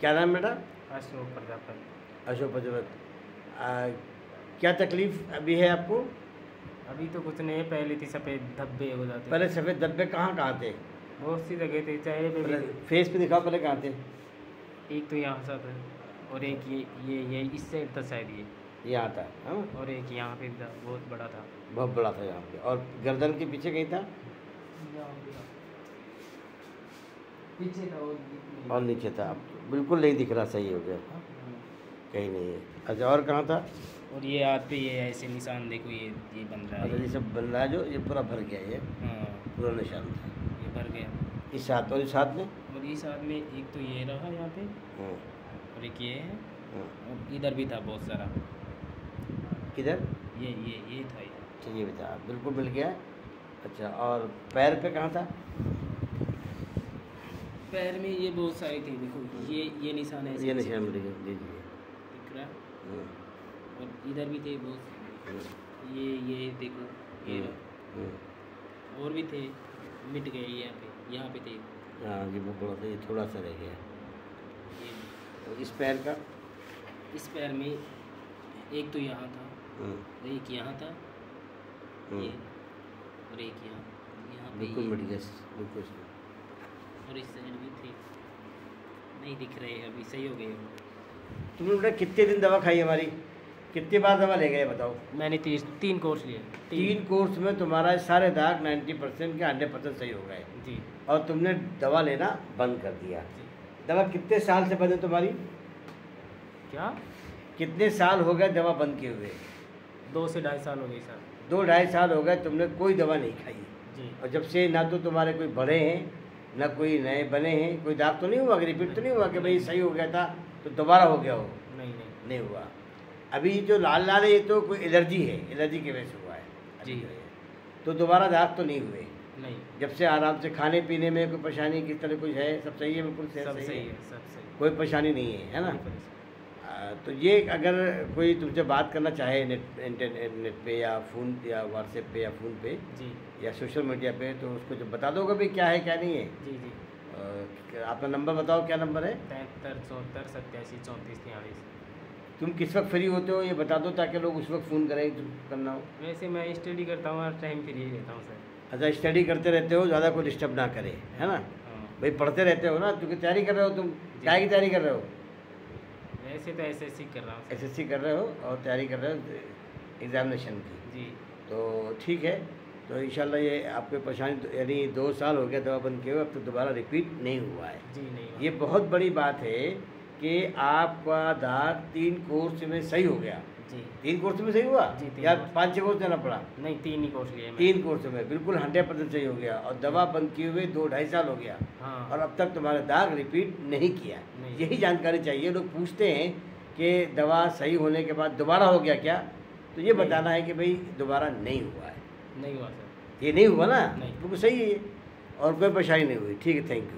क्या नाम बेटा? अशोक प्रजापति। अशोक प्रजापत। क्या तकलीफ़ अभी है आपको? अभी तो कुछ नहीं है पहले थी सफ़ेद धब्बे हो जाते। पहले सफ़ेद धब्बे कहाँ कहाँ थे? बहुत सी जगह थे चेहरे पे फेस पे दिखाओ पहले कहाँ थे? थे। एक तो यहाँ सा था और एक ये ये ये इस साइड था शायद ये। यहाँ था हाँ? और एक यहाँ पे था बहुत बड़ा था। बहुत बड़ा था यहाँ पे। और गर्दन के पीछे कहीं था? पीछे था और नीचे था आप। बिल्कुल नहीं दिख रहा सही हो गया। कहीं नहीं है। अच्छा और कहाँ था? और ये हाथ पे ये ऐसे निशान देखो ये ये बन रहा अच्छा है ये सब बन रहा है जो ये पूरा भर गया ये। हाँ। पूरा निशान था। ये भर गया। इस हाथ और इस हाथ में? और इस हाथ में एक तो ये रहा यहाँ पे। हाँ, और एक ये है। हाँ। और इधर भी था बहुत सारा। किधर ये ये ये था ये। अच्छा ये बता बिल्कुल मिल गया। अच्छा और पैर पे कहाँ था? पैर में ये बहुत सारे थे देखो ये ये निशान है ये निशान दिख रहा है? और इधर भी थे बहुत हम्म, ये ये देखो ये। हम्म। और भी थे मिट गए यहाँ पे यहाँ पे थे। हाँ जी वो बड़ा था ये थोड़ा सा रह गया। ये। इस पैर का? इस पैर में एक तो यहाँ था एक यहाँ था। ये और एक यहाँ यहाँ पे बिल्कुल मिट गया बिल्कुल। और इस साइड भी थे। नहीं दिख रहे अभी सही हो गए तुमने बेटा कितने दिन दवा खाई हमारी? कितनी बार दवा ले गए बताओ? मैंने तीस तीन कोर्स लिए। तीन तीन कोर्स में तुम्हारा सारे दाग 90 परसेंट के हंड्रेड परसेंट सही हो गए। जी। और तुमने दवा लेना बंद कर दिया। दवा कितने साल से बंद है तुम्हारी? क्या? कितने साल हो गए दवा बंद किए हुए? दो से ढाई साल हो गए सर। दो ढाई साल हो गए तुमने कोई दवा नहीं खाई। जी। और जब से ना तो तुम्हारे कोई बड़े हैं ना कोई नए बने हैं कोई दाग तो नहीं हुआ कि रिपीट तो नहीं हुआ कि भाई सही हो गया था तो दोबारा हो गया हो? नहीं नहीं। नहीं हुआ। अभी जो लाल लाल है ये तो कोई एलर्जी है एलर्जी की वजह से हुआ है जी। तो दोबारा दाग तो नहीं हुए। नहीं। जब से आराम से खाने पीने में कोई परेशानी किस तरह कुछ है सब सही है बिल्कुल सही है। कोई परेशानी नहीं है है ना? तो ये अगर कोई तुमसे बात करना चाहे नेट इंटरनेट नेट पे या फ़ोन या व्हाट्सएप पे या फ़ोन पे जी। या सोशल मीडिया पे तो उसको जब बता दोगे भाई क्या है क्या नहीं है? जी जी। आपका नंबर बताओ क्या नंबर है? तिहत्तर चौहत्तर सत्तासी चौंतीस तियालीस तुम किस वक्त फ्री होते हो ये बता दो ताकि लोग उस वक्त फ़ोन करें करना हो। वैसे मैं स्टडी करता हूँ हर टाइम फ्री रहता हूँ सर। अच्छा स्टडी करते रहते हो ज़्यादा कोई डिस्टर्ब ना करे है ना? हाँ। भाई पढ़ते रहते हो ना क्योंकि तैयारी कर रहे हो तुम। क्या की तैयारी कर रहे हो? वैसे तो एस एस कर रहा हूँ एस एसएससी कर रहे हो और तैयारी कर रहे हो एग्ज़ामिनेशन की। जी। तो ठीक है तो इंशाल्लाह ये आपके परेशानी यानी दो साल हो गया दवा बंद किए हुए अब तो दोबारा रिपीट नहीं हुआ है। जी नहीं ये बहुत बड़ी बात है कि आपका दाग तीन कोर्स में सही हो गया। जी। तीन कोर्स में सही हुआ? जी, या। पाँच छः कोर्स देना पड़ा? नहीं तीन ही कोर्स लिए तीन कोर्स में बिल्कुल हंड्रेड परसेंट सही हो गया और दवा बंद किए हुए दो ढाई साल हो गया। हाँ। और अब तक तुम्हारा दाग रिपीट नहीं किया नहीं। यही जानकारी चाहिए लोग पूछते हैं कि दवा सही होने के बाद दोबारा हो गया क्या? तो ये बताना है कि भाई दोबारा नहीं हुआ है। नहीं हुआ सर। ये नहीं हुआ ना। बिल्कुल सही है और कोई परेशानी नहीं हुई। ठीक है थैंक यू